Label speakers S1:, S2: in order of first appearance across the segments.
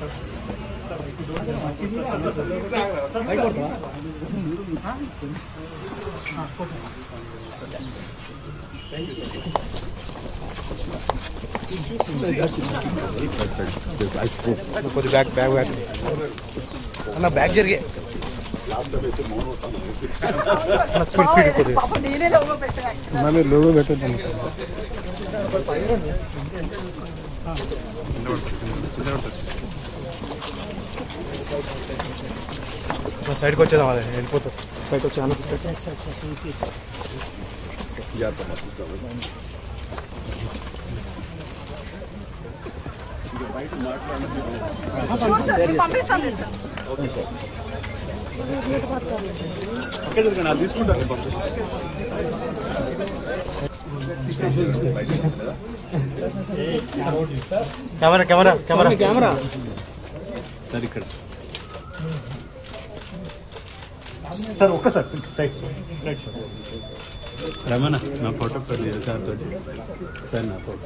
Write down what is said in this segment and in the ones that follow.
S1: Thank you, sir. For the back, back, back. Anna, back
S2: jerge. मैंने लोगों बैठे
S1: थे नोट नोट పెట్టద్దు సైడ్కి వచ్చేదాం అదే వెళ్ళిపోతారు సైడ్కి వచ్చాను
S3: తీసుకుంటాను
S1: camera camera. Camera camera.
S3: Sir ఇక్కడ
S4: సార్ ఒక్కసారి స్ట్రైక్
S3: రమణ నా ఫోటో పెట్టి సార్ పెట్టి సార్ నా ఫోటో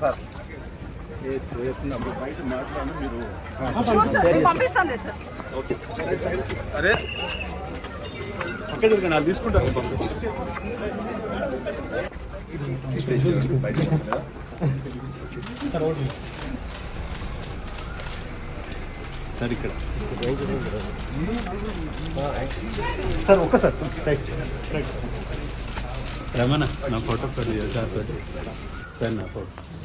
S2: sir.
S3: అరే. ఓకే సార్ నాకు తీసుకుంటాను సార్ ఇక్కడ.
S4: సార్ ఒక్కసారి స్ట్రైక్
S3: రమణ నా ఫోటో పెట్టి సార్. సార్ నా
S5: photo.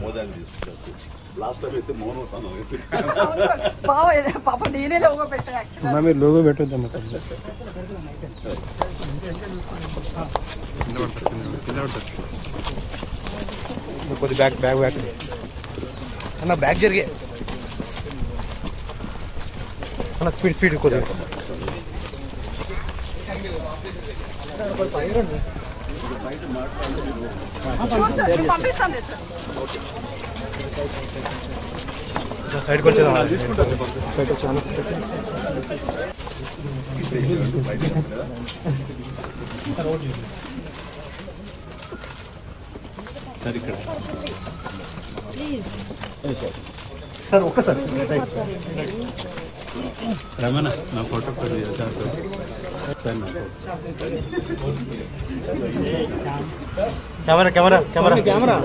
S6: more than this. Last time इतने मौन होता
S2: ना होगा। पाव ये पापा
S1: डी ने लोगों बैठे हैं। मैं भी लोगों बैठे थे मतलब। कुछ बैग बैग बैग है
S2: ना बैग ज़रिए है ना स्पीड स्पीड को देखो
S1: సైడ్కి వచ్చేదాం సైడ్కి వచ్చాను
S3: సార్ ఇక్కడ
S4: సార్ ఒక్కసారి
S3: రమణ నా ఫోటో పెట్టి సార్ పెట్టి సార్ నా photo
S1: camera camera camera camera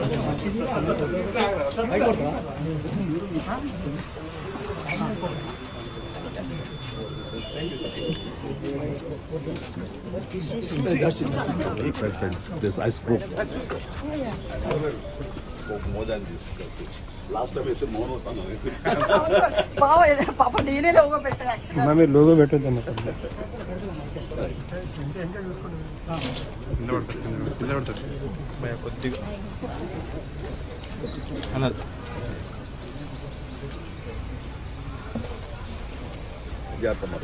S5: President, this I spoke.
S6: more than this. Last time అయితే మౌనం అవుతాను
S2: బావ పాప నేనే లోగో పెట్టాను
S1: అన్న మీరు లోగో పెట్టద్దు అన్న కొద్దిగా అన్న
S6: జాగ్రత్త